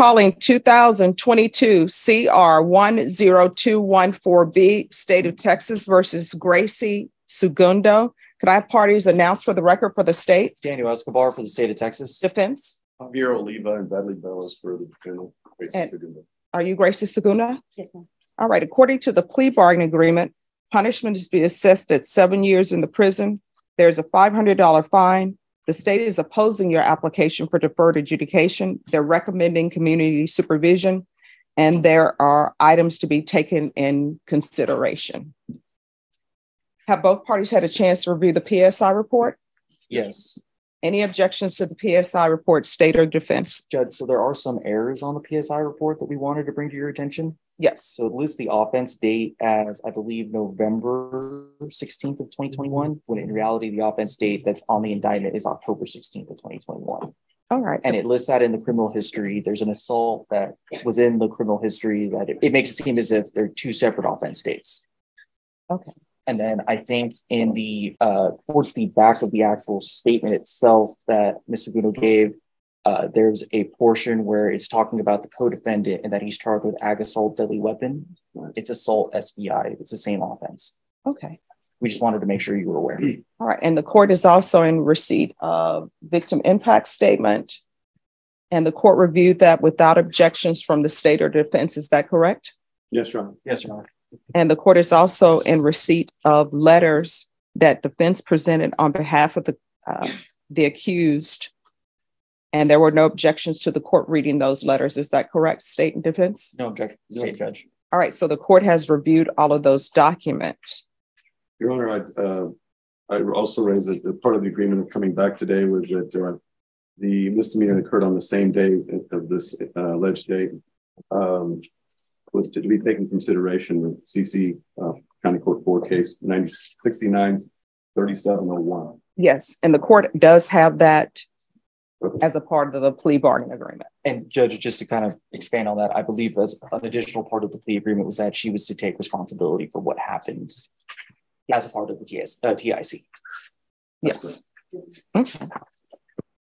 calling two thousand twenty-two CR one zero two one four B, State of Texas versus Gracie Segundo. Could I have parties announced for the record for the state Daniel Escobar for the state of Texas. defense? Javier Oliva and Bradley Bellis for the defendant. And- Are you Gracie Segundo? Yes, ma'am. All right, according to the plea bargaining agreement, punishment is to be assessed at seven years in the prison. There's a five hundred dollar fine. The state is opposing your application for deferred adjudication. They're recommending community supervision. And there are items to be taken in consideration. Have both parties had a chance to review the PSI report? Yes, Any objections to the PSI report, state or defense? Judge, so there are some errors on the PSI report that we wanted to bring to your attention. Yes. So it lists the offense date as, I believe, November sixteenth of twenty twenty-one, when in reality, the offense date that's on the indictment is October sixteenth of twenty twenty-one. All right. And it lists that in the criminal history. There's an assault that was in the criminal history that it, it makes it seem as if they're two separate offense dates. Okay. And then I think in the, uh, towards the back of the actual statement itself that Ms. Gave, uh, there's a portion where it's talking about the co-defendant and that he's charged with ag assault deadly weapon. It's assault SBI. It's the same offense. Okay. We just wanted to make sure you were aware. All right, and the court is also in receipt of victim impact statement. And the court reviewed that without objections from the state or defense, is that correct? Yes, Your Honor. Yes, Your Honor. And the court is also in receipt of letters that defense presented on behalf of the, uh, the accused. And there were no objections to the court reading those letters, is that correct, state and defense? No objection, state judge. All right, so the court has reviewed all of those documents. Your Honor, I, uh, I also raised that part of the agreement of coming back today was that, uh, the misdemeanor occurred on the same day of this uh, alleged date. Um, was to be taken consideration with CC, uh, County Court Four case ninety sixty-nine thirty-seven oh one. Yes, and the court does have that as a part of the plea bargaining agreement. And Judge, just to kind of expand on that, I believe as an additional part of the plea agreement was that she was to take responsibility for what happened as a part of the TS, uh, TIC. Yes. Okay.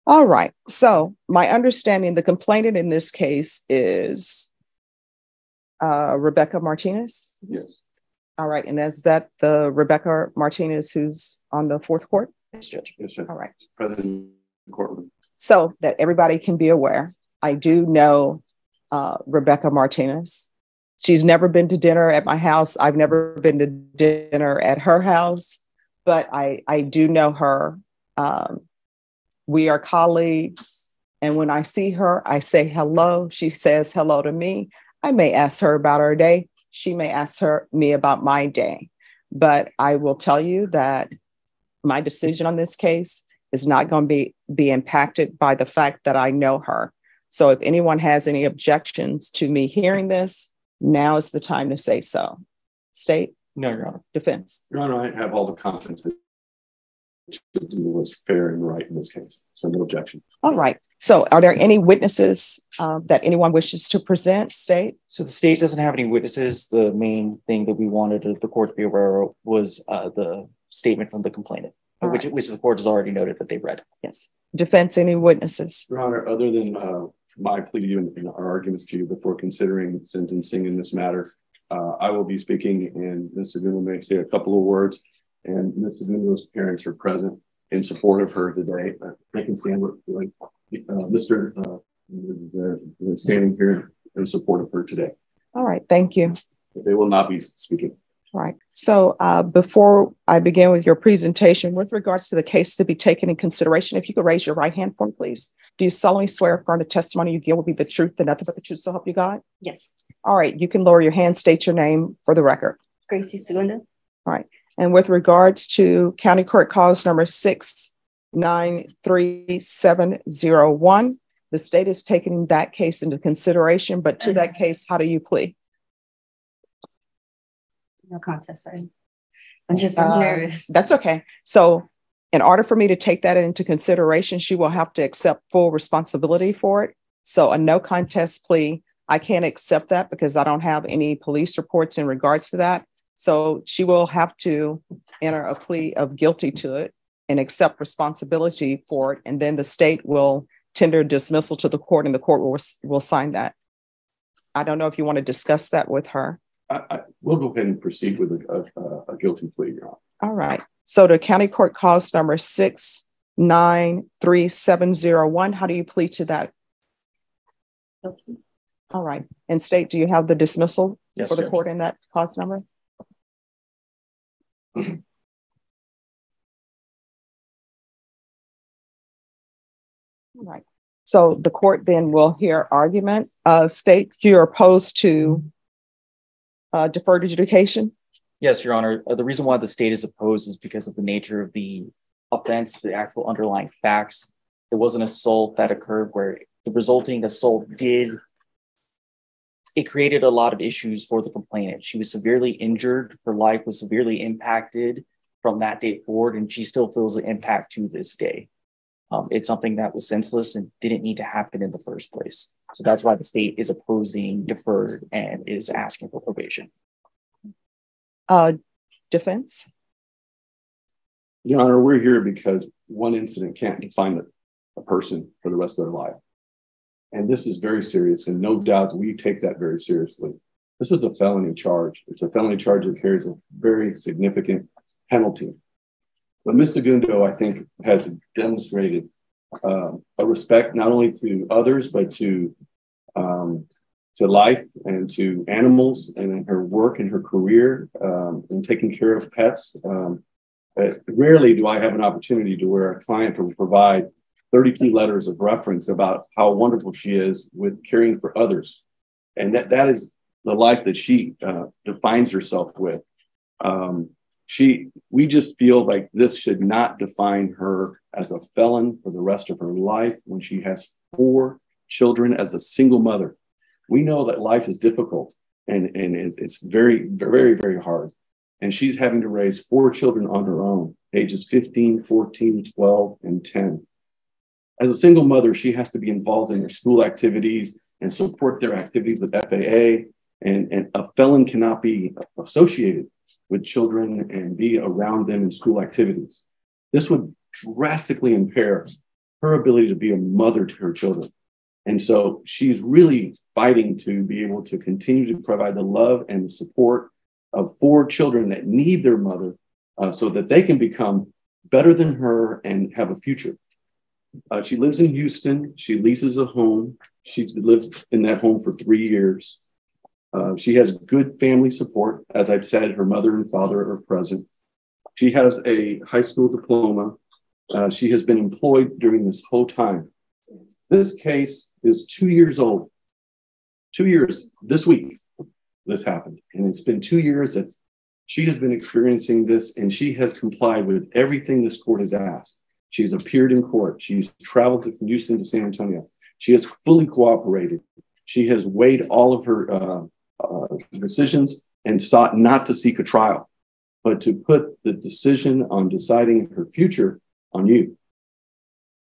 All right. So my understanding, the complainant in this case is uh, Rebecca Martinez. Yes, All right. And is that the Rebecca Martinez who's on the fourth court? Yes, Judge. yes, sir. All right. President courtroom. So that everybody can be aware, I do know uh, Rebecca Martinez. She's never been to dinner at my house. I've never been to dinner at her house, but I, I do know her. Um, we are colleagues. And when I see her, I say hello. She says hello to me. I may ask her about her day. She may ask her me about my day. But I will tell you that my decision on this case is not going to be be impacted by the fact that I know her. So if anyone has any objections to me hearing this, now is the time to say so. State No, Your Honor. defense. Your Honor, I have all the confidence that it was fair and right in this case, so no objection. All right. So are there any witnesses uh, that anyone wishes to present? State. So the state doesn't have any witnesses. The main thing that we wanted the court to be aware of was uh, the statement from the complainant, All which, which the court has already noted that they read. Yes. Defense. Any witnesses? Your Honor, other than uh, my plea to you and and our arguments to you before considering sentencing in this matter, uh, I will be speaking and Ms. Segundo may say a couple of words. And Ms. Segundo's parents are present in support of her today. Uh, They can stand with, like, uh, Mr. uh, is, uh, standing here in support of her today. All right. Thank you. They will not be speaking. Right. So uh, before I begin with your presentation, with regards to the case to be taken in consideration, if you could raise your right hand for me, please. Do you solemnly swear affirm the testimony you give will be the truth and nothing but the truth, so help you God? Yes. All right. You can lower your hand, state your name for the record. Gracie Segundo. All right. And with regards to County Court Cause number six nine three seven zero one, the state is taking that case into consideration, but to that case, how do you plea? No contest, sorry. I'm just Uh, nervous. That's okay. So in order for me to take that into consideration, she will have to accept full responsibility for it. So a no contest plea, I can't accept that because I don't have any police reports in regards to that. So she will have to enter a plea of guilty to it and accept responsibility for it. And then the state will tender dismissal to the court and the court will, will sign that. I don't know if you want to discuss that with her. I, I, we'll go ahead and proceed with a, a, a guilty plea, Your Honor. All right. So the county court cause number six nine three seven zero one. How do you plead to that? Guilty. All right. And state, do you have the dismissal Yes, for the Judge. court in that cause number? All right. So the court then will hear argument. Uh, state you're opposed to uh, deferred adjudication. Yes, Your Honor. Uh, the reason why the state is opposed is because of the nature of the offense, the actual underlying facts. It was an assault that occurred where the resulting assault did. It created a lot of issues for the complainant. She was severely injured. Her life was severely impacted from that day forward, and she still feels the impact to this day. Um, it's something that was senseless and didn't need to happen in the first place. So that's why the state is opposing deferred and is asking for probation. Uh, defense. Your Honor, we're here because one incident can't define a, a person for the rest of their life. And this is very serious, and no doubt we take that very seriously. This is a felony charge. It's a felony charge that carries a very significant penalty. But Ms. Segundo, I think, has demonstrated um, a respect not only to others, but to um, to life and to animals and in her work and her career um, in taking care of pets. Um, uh, rarely do I have an opportunity to where a client will provide 32 letters of reference about how wonderful she is with caring for others. And that, that is the life that she uh, defines herself with. Um, she, we just feel like this should not define her as a felon for the rest of her life when she has four children as a single mother. We know that life is difficult and, and it's very, very, very hard and she's having to raise four children on her own, ages 15, 14, 12, and 10. As a single mother, she has to be involved in their school activities and support their activities with FAA. And, and a felon cannot be associated with children and be around them in school activities. This would drastically impair her ability to be a mother to her children. And so she's really fighting to be able to continue to provide the love and the support of four children that need their mother uh, so that they can become better than her and have a future. Uh, she lives in Houston. She leases a home. She's lived in that home for three years. Uh, she has good family support. As I've said, her mother and father are present. She has a high school diploma. Uh, she has been employed during this whole time. This case is two years old. Two years this week this happened. And it's been two years that she has been experiencing this and she has complied with everything this court has asked. She's appeared in court. She's traveled to, Houston to San Antonio. She has fully cooperated. She has weighed all of her uh, uh, decisions and sought not to seek a trial, but to put the decision on deciding her future on you.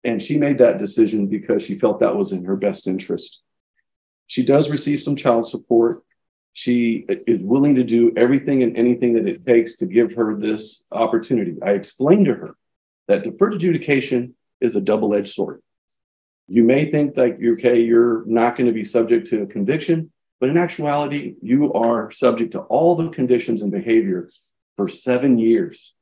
And she made that decision because she felt that was in her best interest. She does receive some child support. She is willing to do everything and anything that it takes to give her this opportunity. I explained to her that deferred adjudication is a double edged sword. You may think that you're okay, you're not going to be subject to a conviction, but in actuality, you are subject to all the conditions and behavior for seven years.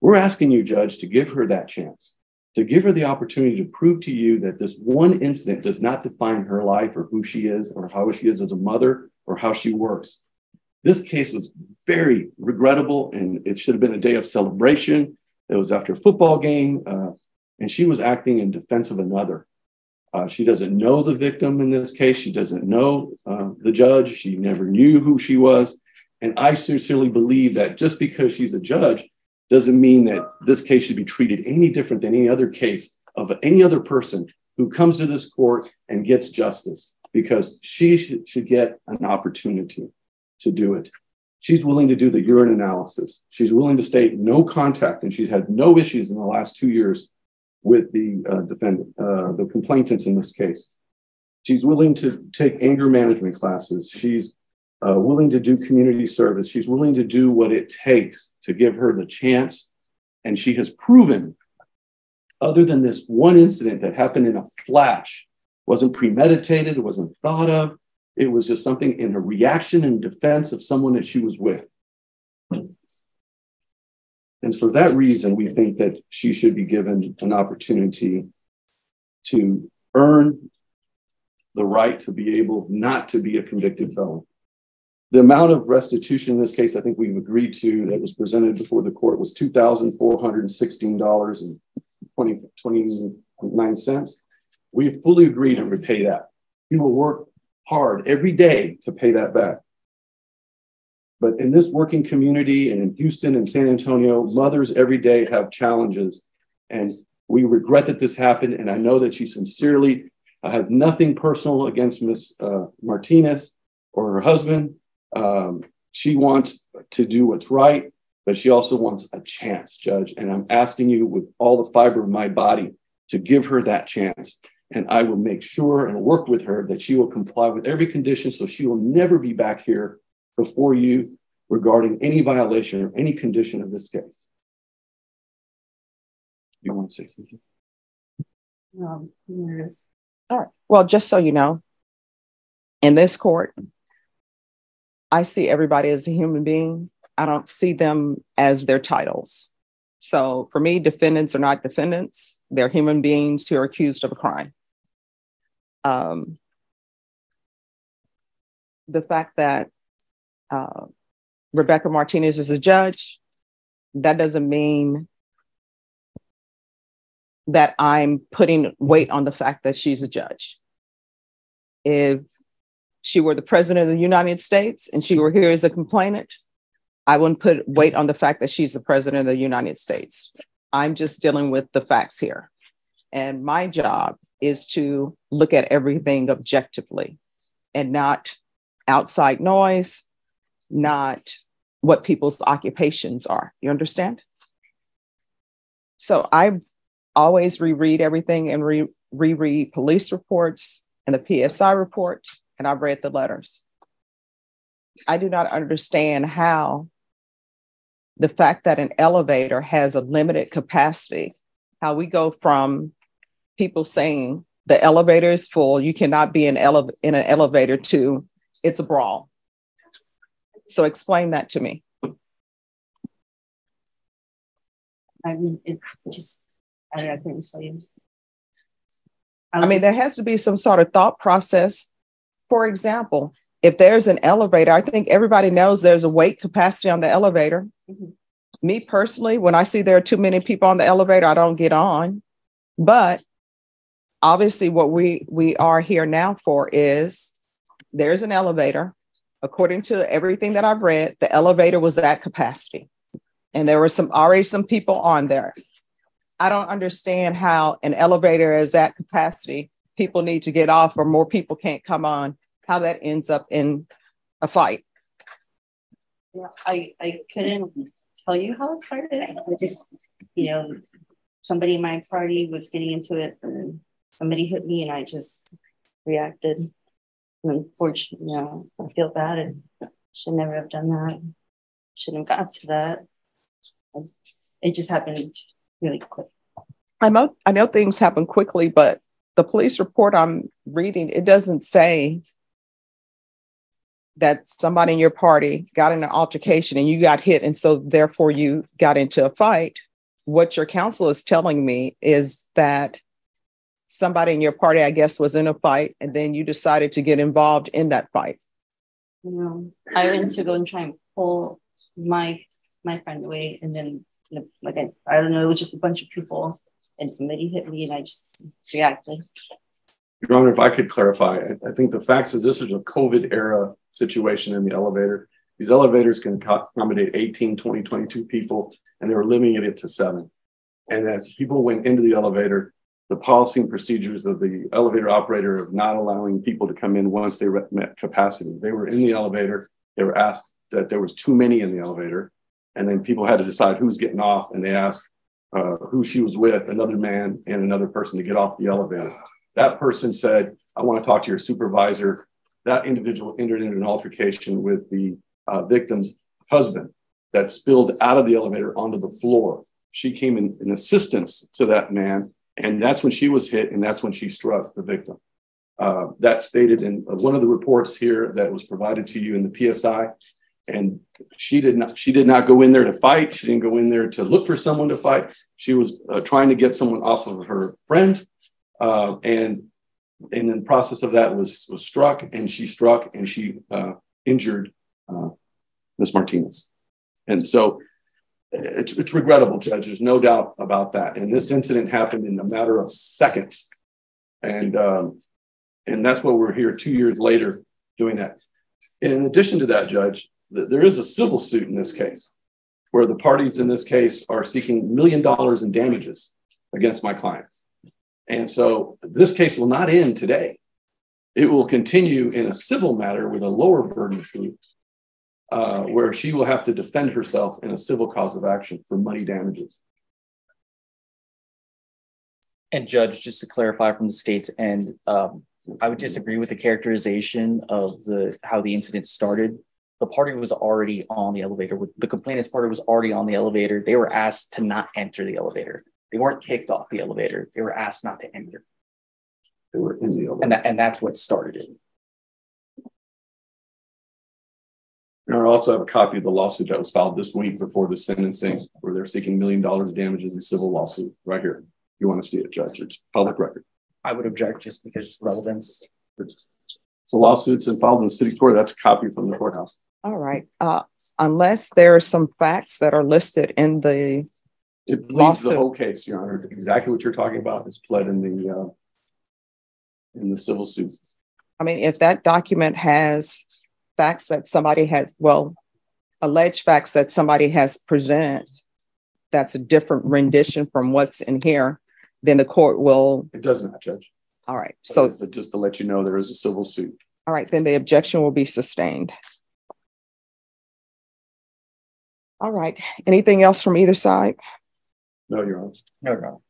We're asking you, Judge, to give her that chance, to give her the opportunity to prove to you that this one incident does not define her life or who she is or how she is as a mother or how she works. This case was very regrettable and it should have been a day of celebration. It was after a football game, uh, and she was acting in defense of another. Uh, she doesn't know the victim in this case. She doesn't know uh, the judge. She never knew who she was. And I sincerely believe that just because she's a judge doesn't mean that this case should be treated any different than any other case of any other person who comes to this court and gets justice because she should, should get an opportunity to do it. She's willing to do the urine analysis. She's willing to state no contact, and she's had no issues in the last two years with the uh, defendant, uh, the complainants in this case. She's willing to take anger management classes. She's uh, willing to do community service. She's willing to do what it takes to give her the chance. And she has proven other than this one incident that happened in a flash, wasn't premeditated, it wasn't thought of. It was just something in a reaction and defense of someone that she was with. And for that reason, we think that she should be given an opportunity to earn the right to be able not to be a convicted felon. The amount of restitution in this case, I think we've agreed to that was presented before the court was $2,416.29. We fully agreed to repay that. We will work hard every day to pay that back. But in this working community and in Houston and San Antonio, mothers every day have challenges. And we regret that this happened. And I know that she sincerely I have nothing personal against Miss uh, Martinez or her husband. Um, she wants to do what's right, but she also wants a chance, Judge. And I'm asking you with all the fiber of my body to give her that chance. And I will make sure and work with her that she will comply with every condition so she will never be back here before you regarding any violation or any condition of this case. You want to say something? No, nervous. All right. Well, just so you know, in this court, I see everybody as a human being. I don't see them as their titles. So for me, defendants are not defendants. They're human beings who are accused of a crime. Um, the fact that uh, Rebecca Martinez is a judge, that doesn't mean that I'm putting weight on the fact that she's a judge. If she were the president of the United States and she were here as a complainant, I wouldn't put weight on the fact that she's the president of the United States. I'm just dealing with the facts here. And my job is to look at everything objectively and not outside noise, not what people's occupations are. You understand? So I always reread everything and re- reread police reports and the PSI report, and I've read the letters. I do not understand how the fact that an elevator has a limited capacity, how we go from people saying the elevator is full, you cannot be in, ele- in an elevator to it's a brawl. So explain that to me. I mean, it just I I couldn't tell you. I'll I mean, just, there has to be some sort of thought process. For example, if there's an elevator, I think everybody knows there's a weight capacity on the elevator. Mm-hmm. Me personally, when I see there are too many people on the elevator, I don't get on. But obviously, what we we are here now for is there's an elevator. According to everything that I've read, the elevator was at capacity, and there were some already some people on there. I don't understand how an elevator is at capacity. People need to get off, or more people can't come on. How that ends up in a fight. Yeah, I I couldn't tell you how it started. I just, you know, somebody in my party was getting into it, and somebody hit me, and I just reacted. And unfortunately, you know, I feel bad, and should never have done that. Shouldn't have got to that. It just happened really quick. I know I know things happen quickly, but the police report I'm reading, it doesn't say that somebody in your party got in an altercation and you got hit, and so therefore you got into a fight. What your counsel is telling me is that somebody in your party, I guess, was in a fight, and then you decided to get involved in that fight. No, I went to go and try and pull my my friend away, and then like I, I don't know, it was just a bunch of people and somebody hit me and I just reacted. Your Honor, if I could clarify, I, I think the facts is this is a COVID era situation in the elevator. These elevators can accommodate 18, 20, 22 people, and they were limiting it to seven. And as people went into the elevator, the policy and procedures of the elevator operator of not allowing people to come in once they met capacity. They were in the elevator. They were asked that there was too many in the elevator and then people had to decide who's getting off and they asked uh, who she was with another man and another person to get off the elevator that person said i want to talk to your supervisor that individual entered into an altercation with the uh, victim's husband that spilled out of the elevator onto the floor she came in, in assistance to that man And that's when she was hit, and that's when she struck the victim. Uh, that's stated in one of the reports here that was provided to you in the PSI. And she did not she did not go in there to fight. She didn't go in there to look for someone to fight. She was uh, trying to get someone off of her friend, uh, and and in the process of that was was struck, and she struck and she uh, injured uh, Miss Martinez. And so it's, it's regrettable, Judge. There's no doubt about that. And this incident happened in a matter of seconds. And, um, and that's why we're here two years later doing that. In addition to that, Judge, there is a civil suit in this case where the parties in this case are seeking million dollars in damages against my client. And so this case will not end today. It will continue in a civil matter with a lower burden of proof uh, where she will have to defend herself in a civil cause of action for money damages. And Judge, just to clarify from the state's end, um, I would disagree with the characterization of the how the incident started. The party was already on the elevator. The complainant's party was already on the elevator. They were asked to not enter the elevator. They weren't kicked off the elevator. They were asked not to enter. They were in the elevator. And, that, and that's what started it. And I also have a copy of the lawsuit that was filed this week before the sentencing, where they're seeking million dollars damages in civil lawsuit right here. You want to see it, Judge? It's public record. I would object just because relevance. It's, it's a lawsuit and filed in the city court. That's a copy from the courthouse. All right. Uh, unless there are some facts that are listed in the it pleads the whole case, Your Honor. Exactly what you're talking about is pled in the uh, in the civil suit. I mean, if that document has facts that somebody has, well, alleged facts that somebody has presented, that's a different rendition from what's in here, then the court will. It does not, Judge. All right. So just to let you know, there is a civil suit. All right, then the objection will be sustained. All right. Anything else from either side? No, Your Honor. No, no.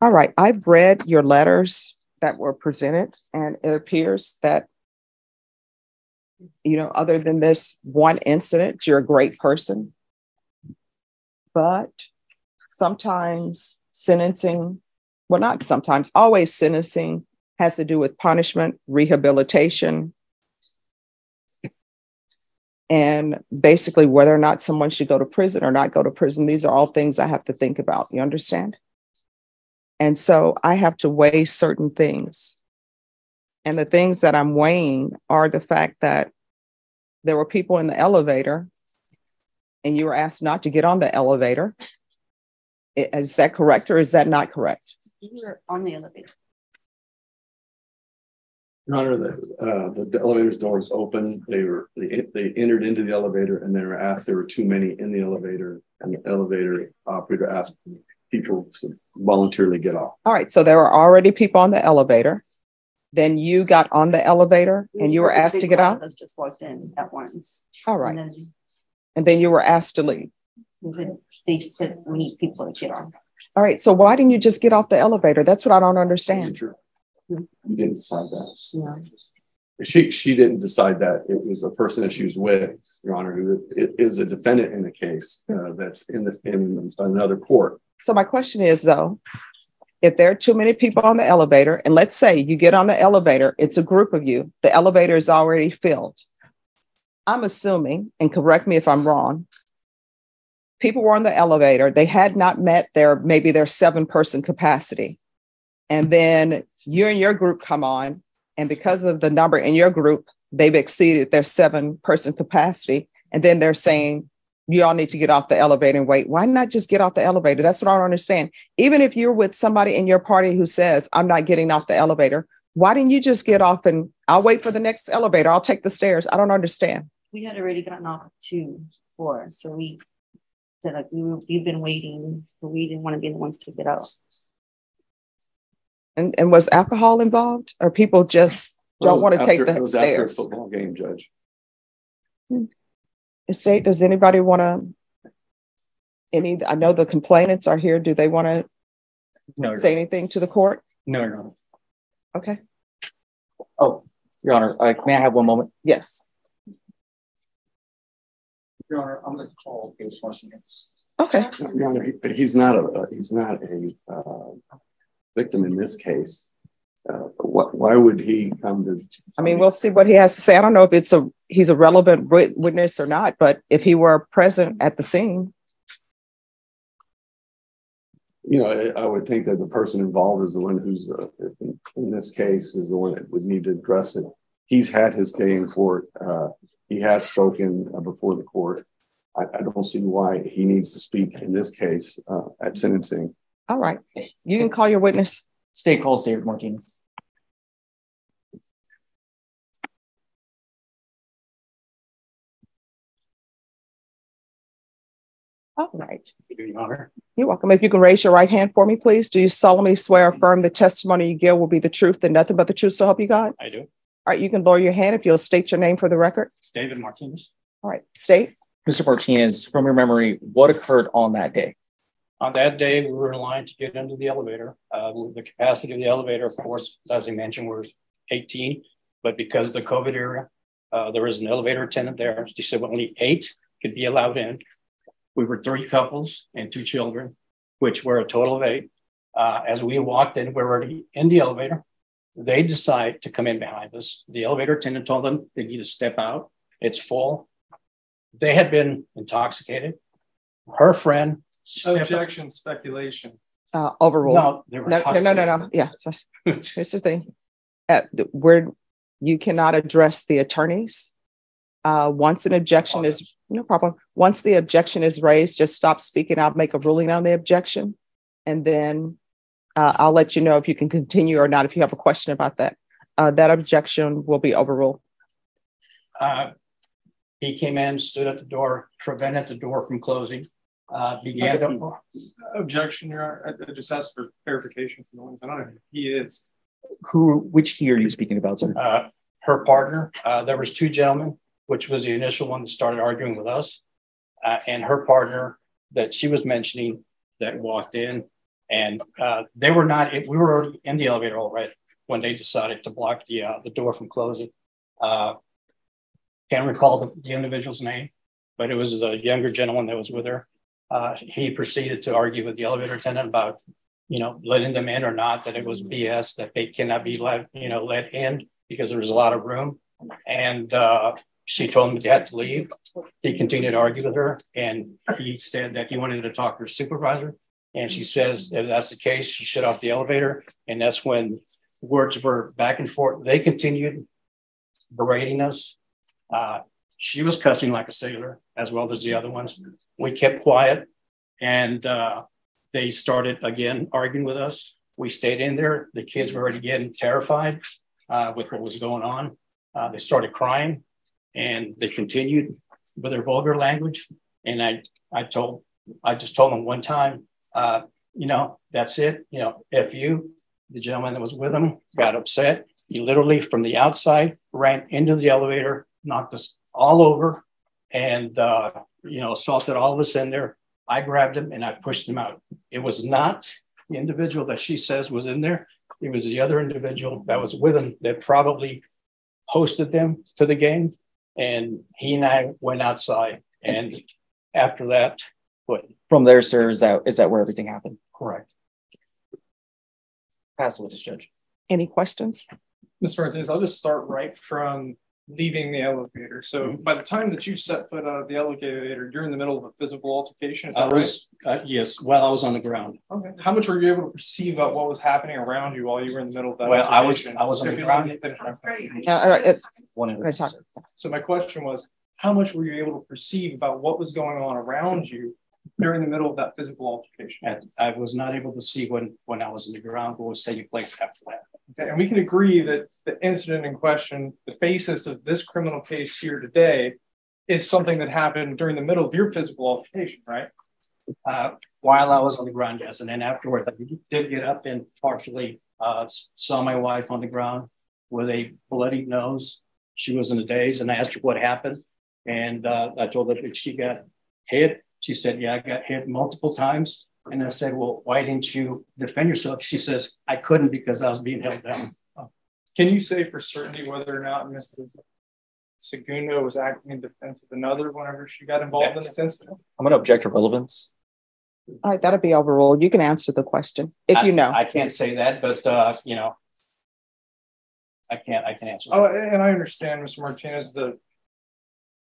All right. I've read your letters that were presented, and it appears that, you know, other than this one incident, you're a great person. But sometimes sentencing, well, not sometimes, always sentencing has to do with punishment, rehabilitation, and basically whether or not someone should go to prison or not go to prison. These are all things I have to think about. You understand? And so I have to weigh certain things. And the things that I'm weighing are the fact that there were people in the elevator and you were asked not to get on the elevator. Is that correct or is that not correct? You were on the elevator. Your Honor, the, uh, the, the elevator's doors open. They were they, they entered into the elevator and they were asked there were too many in the elevator, and the elevator operator asked people to voluntarily get off. All right. So there were already people on the elevator. Then you got on the elevator and you were asked to get out? Us just walked in at once. All right. And then, and then you were asked to leave. They said we need people to get on. All right. So why didn't you just get off the elevator? That's what I don't understand. You didn't decide that. Yeah. She she didn't decide that. It was a person that she was with, Your Honor, who is a defendant in the case uh, that's in the in another court. So my question is though, if there are too many people on the elevator, and let's say you get on the elevator, it's a group of you, the elevator is already filled. I'm assuming, and correct me if I'm wrong, people were on the elevator, they had not met their maybe their seven person capacity. And then you and your group come on, and because of the number in your group, they've exceeded their seven person capacity. And then they're saying, you all need to get off the elevator and wait. Why not just get off the elevator? That's what I don't understand. Even if you're with somebody in your party who says, I'm not getting off the elevator, why didn't you just get off and I'll wait for the next elevator? I'll take the stairs. I don't understand. We had already gotten off two, four. So we said, like, we, we've been waiting, but we didn't want to be the ones to get out. And, and was alcohol involved or people just don't want to after, take the it was stairs? After a football game, Judge. Hmm estate, does anybody want to? Any, I know the complainants are here. Do they want to no, say anything to the court? No, no. Okay. Oh, Your Honor, uh, may I have one moment? Yes. Your Honor, I'm going to call case Martinez. Okay. Your Honor, he- he's not a, he's not a uh, victim in this case. Uh, What, why would he come to? I mean, we'll see what he has to say. I don't know if it's a, he's a relevant witness or not, but if he were present at the scene, You know, I- would think that the person involved is the one who's, uh, in- in this case, is the one that would need to address it. He's had his day in court. Uh, He has spoken uh, before the court. I, I don't see why he needs to speak in this case uh, at sentencing. All right. You can call your witness. State calls David Martinez. All right. Your Honor. You're welcome. If you can raise your right hand for me, please. Do you solemnly swear or affirm the testimony you give will be the truth and nothing but the truth, so help you God? I do. All right, you can lower your hand if you'll state your name for the record. David Martinez. All right, state. Mr. Martinez, from your memory, what occurred on that day? On that day, we were in line to get into the elevator. Uh, the capacity of the elevator, of course, as I mentioned, was 18. But because of the COVID era, uh, there was an elevator attendant there. She said only eight could be allowed in. We were three couples and two children, which were a total of eight. Uh, as we walked in, we were already in the elevator. They decide to come in behind us. The elevator attendant told them they need to step out. It's full. They had been intoxicated. Her friend. Objection, speculation. Uh, overruled. No, they were No, no, no, no, no. Yeah, here's the thing. Uh, the- where you cannot address the attorneys. Uh, once an objection is, no problem. Once the objection is raised, just stop speaking. I'll make a ruling on the objection. And then uh, I'll let you know if you can continue or not, if you have a question about that. Uh, that objection will be overruled. Uh, he came in, stood at the door, prevented the door from closing, uh, began to, Objection, Your Honor. I I just asked for clarification from the ones. I don't know who he is. Who, which he are you speaking about, sir? uh, her partner. Uh, there was two gentlemen, which was the initial one that started arguing with us, uh, and her partner that she was mentioning that walked in, and uh, they were not. We were already in the elevator already when they decided to block the uh, the door from closing. Uh, can't recall the, the individual's name, but it was a younger gentleman that was with her. Uh, he proceeded to argue with the elevator attendant about, you know, letting them in or not, that it was BS, that they cannot be let, you know, let in because there was a lot of room. And uh, she told him he had to leave. He continued to argue with her, and he said that he wanted to talk to her supervisor. And she says if that's the case, she shut off the elevator. And that's when words were back and forth. They continued berating us. Uh, she was cussing like a sailor, as well as the other ones. We kept quiet, and uh, they started again arguing with us. We stayed in there. The kids were already getting terrified uh, with what was going on. Uh, they started crying, and they continued with their vulgar language. And I, I told, I just told them one time, uh, you know, that's it. You know, if you, the gentleman that was with him, got upset, he literally from the outside ran into the elevator, knocked us all over, and uh, you know, assaulted all of us in there. I grabbed him and I pushed him out. It was not the individual that she says was in there. It was the other individual that was with him that probably hosted them to the game. And he and I went outside. And after that, what? From there, sir, is that is that where everything happened? Correct. Pass it with this judge. Any questions? Mr. Martinez, I'll just start right from leaving the elevator. So Mm-hmm. by the time that you set foot out of the elevator, you're in the middle of a physical altercation. Is I that right? was, uh, yes, while I was on the ground. Okay. How much were you able to perceive about what was happening around you while you were in the middle of that? Well, I was- altercation? I was on the ground. me finish my question. All right, it's, One I'm gonna talk. So my question was, how much were you able to perceive about what was going on around you during the middle of that physical altercation? And I was not able to see when, when I was in the ground, what was taking place after that. Okay, and we can agree that the incident in question, the basis of this criminal case here today is something that happened during the middle of your physical altercation, right? Uh, while I was on the ground, yes, and then afterwards, I did get up and partially uh, saw my wife on the ground with a bloody nose. She was in a daze, and I asked her what happened, and uh, I told her that she got hit. She said, "Yeah, I got hit multiple times." And I said, "Well, why didn't you defend yourself?" She says, "I couldn't because I was being held down." Can you say for certainty whether or not Mrs. Segundo was acting in defense of another whenever she got involved in this incident? I'm going to object to relevance. All right, that'll be overruled. You can answer the question if I- you know. I can't say that, but, uh, you know, I can't, I can answer. Oh, and I understand, Mr. Martinez, the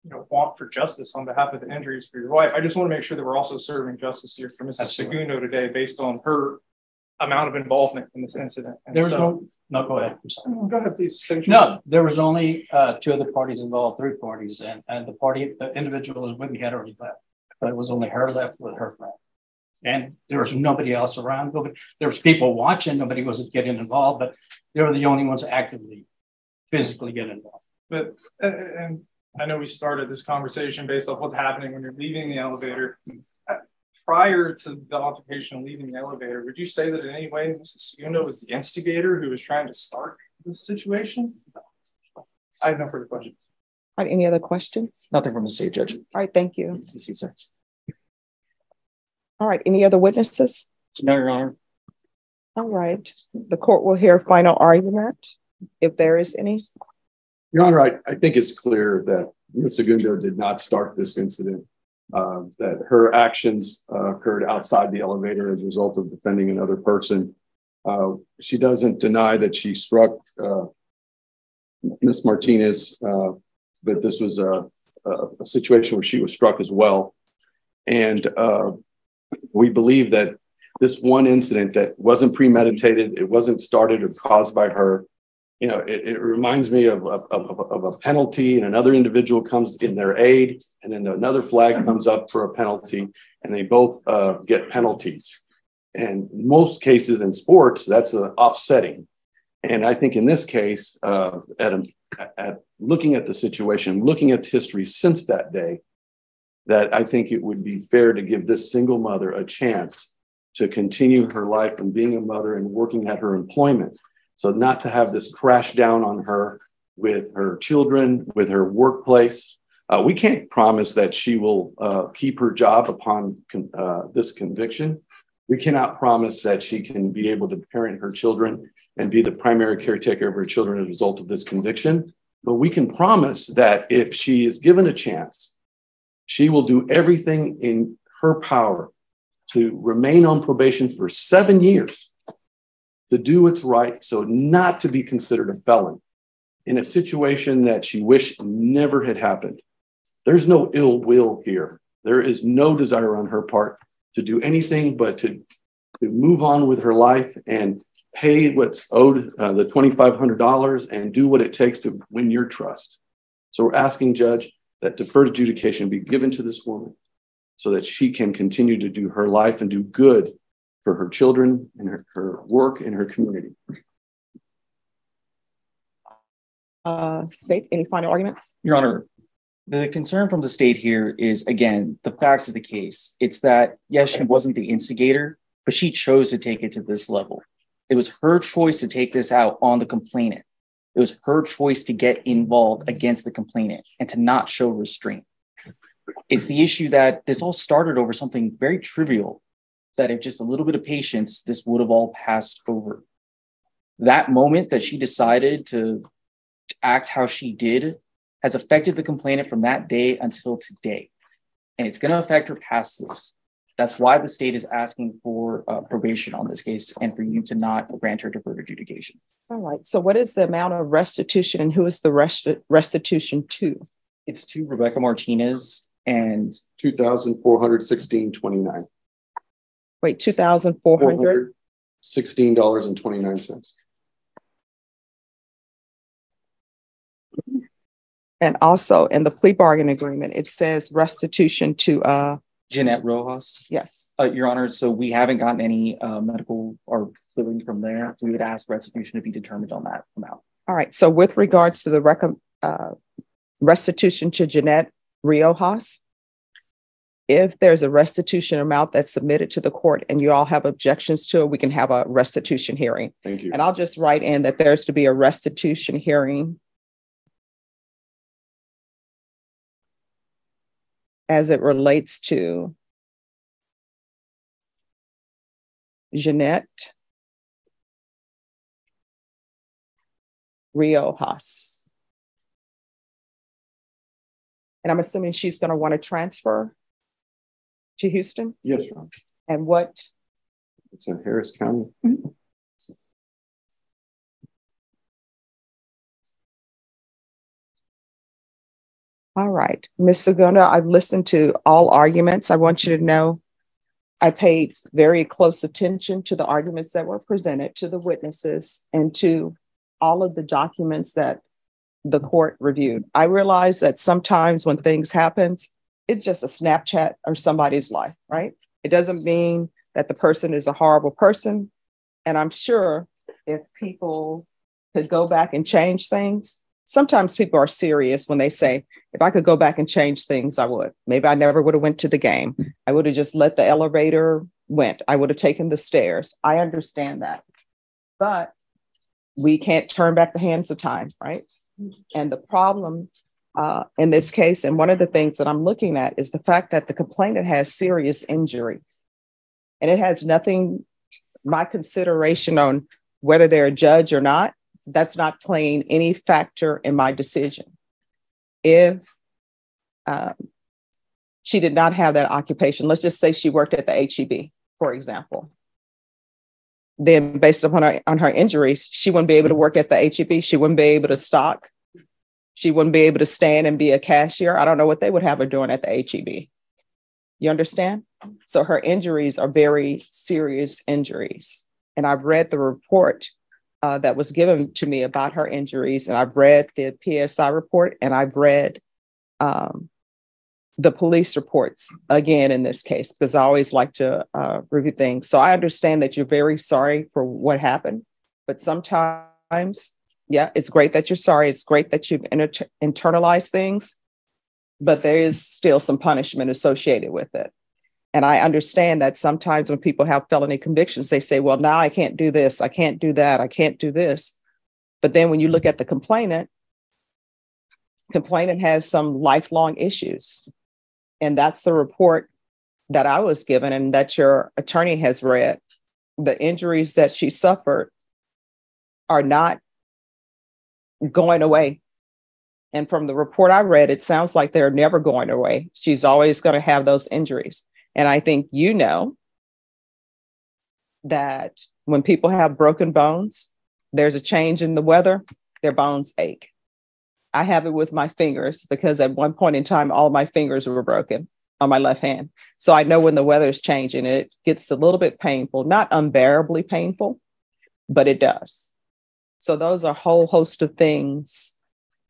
you know, want for justice on behalf of the injuries for your wife. I just want to make sure that we're also serving justice here for Mrs. Absolutely. Segundo today based on her amount of involvement in this incident. And There was so- no, no, go ahead. I'm sorry. Go ahead, please. No, there was only uh two other parties involved, three parties, and and the party, the individual was with me had already left. But it was only her left with her friend. And there was nobody else around. Nobody, there was people watching, nobody was getting involved, but they were the only ones actively, physically getting involved. But, uh, and I know we started this conversation based off what's happening when you're leaving the elevator. Prior to the altercation and leaving the elevator, would you say that in any way Mrs. Segundo was the instigator who was trying to start this situation? I have no further questions. All right, any other questions? Nothing from the state judge. All right, thank you. This is- sir. All right, any other witnesses? No, Your Honor. All right, the court will hear final argument if there is any. Your Honor, I, I think it's clear that Ms. Segundo did not start this incident. Uh, that her actions uh, occurred outside the elevator as a result of defending another person. Uh, she doesn't deny that she struck uh, Ms. Martinez, uh, but this was a, a, a situation where she was struck as well. And uh, we believe that this one incident that wasn't premeditated, it wasn't started or caused by her, you know, it, it reminds me of, of, of, a penalty and another individual comes in their aid and then another flag comes up for a penalty and they both uh, get penalties. And most cases in sports, that's an offsetting. And I think in this case, uh, at, a, at looking at the situation, looking at history since that day, that I think it would be fair to give this single mother a chance to continue her life and being a mother and working at her employment. So not to have this crash down on her with her children, with her workplace. Uh, we can't promise that she will uh, keep her job upon con- uh, this conviction. We cannot promise that she can be able to parent her children and be the primary caretaker of her children as a result of this conviction. But we can promise that if she is given a chance, she will do everything in her power to remain on probation for seven years to do what's right, so not to be considered a felon in a situation that she wished never had happened. There's no ill will here. There is no desire on her part to do anything but to, to move on with her life and pay what's owed, uh, the $2,500, and do what it takes to win your trust. So we're asking, Judge, that deferred adjudication be given to this woman so that she can continue to do her life and do good for her children and her, her work and her community. Uh, state any final arguments? Your Honor, the concern from the state here is again the facts of the case. It's that yes, she wasn't the instigator, but she chose to take it to this level. It was her choice to take this out on the complainant. It was her choice to get involved against the complainant and to not show restraint. It's the issue that this all started over something very trivial, that if just a little bit of patience, this would have all passed over. That moment that she decided to act how she did has affected the complainant from that day until today. And it's going to affect her past this. That's why the state is asking for uh, probation on this case and for you to not grant her deferred adjudication. All right, so what is the amount of restitution and who is the rest- restitution to? It's to Rebecca Martinez and 2,416.29. Wait, two thousand four hundred? $16.29. And also in the plea bargain agreement, it says restitution to, uh, Jeanette Rojas. yes. Uh, Your Honor, so we haven't gotten any uh, medical or billing from there. We would ask restitution to be determined on that amount. All right, so with regards to the recom, uh, restitution to Jeanette Riojas, if there's a restitution amount that's submitted to the court and you all have objections to it, we can have a restitution hearing. Thank you. And I'll just write in that there's to be a restitution hearing as it relates to Jeanette Riojas. And I'm assuming she's going to want to transfer to Houston? Yes, Honor. And what? It's in Harris County. All right. Ms. Segundo, I've listened to all arguments. I want you to know I paid very close attention to the arguments that were presented, to the witnesses, and to all of the documents that the court reviewed. I realize that sometimes when things happen, it's just a Snapchat or somebody's life, right? It doesn't mean that the person is a horrible person. And I'm sure if people could go back and change things, sometimes people are serious when they say, if I could go back and change things, I would. Maybe I never would have went to the game. I would have just let the elevator went. I would have taken the stairs. I understand that. But we can't turn back the hands of time, right? And the problem uh, in this case, and one of the things that I'm looking at is the fact that the complainant has serious injuries. And it has nothing, my consideration on whether they're a judge or not that's not playing any factor in my decision. If um, she did not have that occupation, let's just say she worked at the HEB, for example, then based upon her on her injuries, she wouldn't be able to work at the HEB. She wouldn't be able to stock. She wouldn't be able to stand and be a cashier. I don't know what they would have her doing at the HEB. You understand? So her injuries are very serious injuries. And I've read the report uh, that was given to me about her injuries, and I've read the PSI report, and I've read um, the police reports again in this case because I always like to uh, review things. So I understand that you're very sorry for what happened, but sometimes, yeah, it's great that you're sorry. It's great that you've inter- internalized things, but there is still some punishment associated with it. And I understand that sometimes when people have felony convictions, they say, well, now I can't do this, I can't do that, I can't do this. But then when you look at the complainant, complainant has some lifelong issues. And that's the report that I was given and that your attorney has read. The injuries that she suffered are not going away. And from the report I read, it sounds like they're never going away. She's always going to have those injuries. And I think you know that when people have broken bones, there's a change in the weather, their bones ache. I have it with my fingers because at one point in time, all my fingers were broken on my left hand. So I know when the weather is changing, it gets a little bit painful, not unbearably painful, but it does. So those are a whole host of things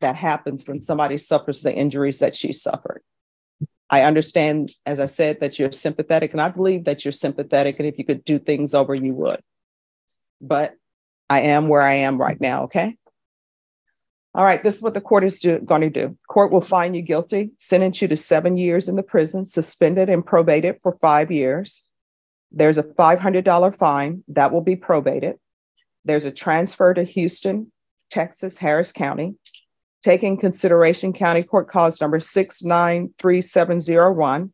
that happens when somebody suffers the injuries that she suffered. I understand, as I said, that you're sympathetic, and I believe that you're sympathetic. And if you could do things over, you would. But I am where I am right now, okay? All right, this is what the court is do, going to do. Court will find you guilty, sentence you to seven years in the prison, suspended and probated for five years. There's a $500 fine that will be probated. There's a transfer to Houston, Texas, Harris County taking consideration County Court Cause number 693701,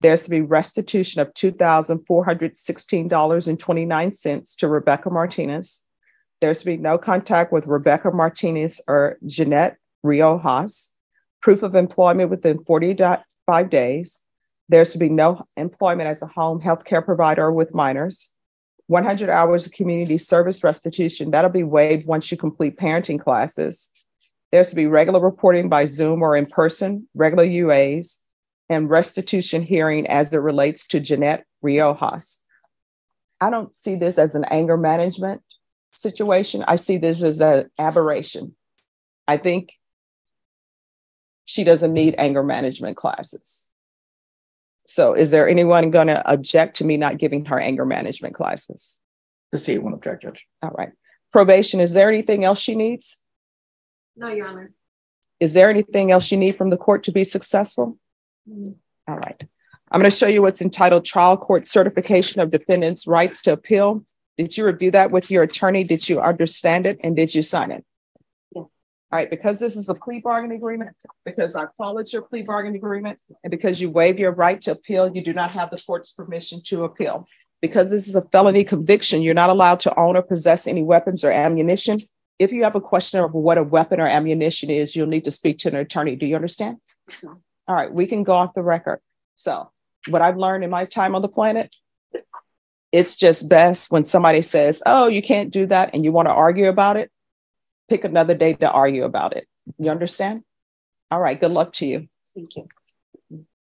there's to be restitution of $2,416.29 to Rebecca Martinez. There's to be no contact with Rebecca Martinez or Jeanette Riojas. Proof of employment within 45 days. There's to be no employment as a home health care provider with minors. 100 hours of community service restitution. That'll be waived once you complete parenting classes. There's to be regular reporting by Zoom or in person, regular UAs, and restitution hearing as it relates to Jeanette Riojas. I don't see this as an anger management situation. I see this as an aberration. I think she doesn't need anger management classes. So, is there anyone going to object to me not giving her anger management classes? The state won't object, Judge. All right. Probation, is there anything else she needs? No, Your Honor. Is there anything else you need from the court to be successful? Mm. All right. I'm going to show you what's entitled Trial Court Certification of Defendant's Rights to Appeal. Did you review that with your attorney? Did you understand it? And did you sign it? All right, because this is a plea bargain agreement, because I followed your plea bargain agreement, and because you waive your right to appeal, you do not have the court's permission to appeal. Because this is a felony conviction, you're not allowed to own or possess any weapons or ammunition. If you have a question of what a weapon or ammunition is, you'll need to speak to an attorney. Do you understand? All right, we can go off the record. So, what I've learned in my time on the planet, it's just best when somebody says, Oh, you can't do that, and you want to argue about it pick another day to argue about it. You understand? All right. Good luck to you. Thank you.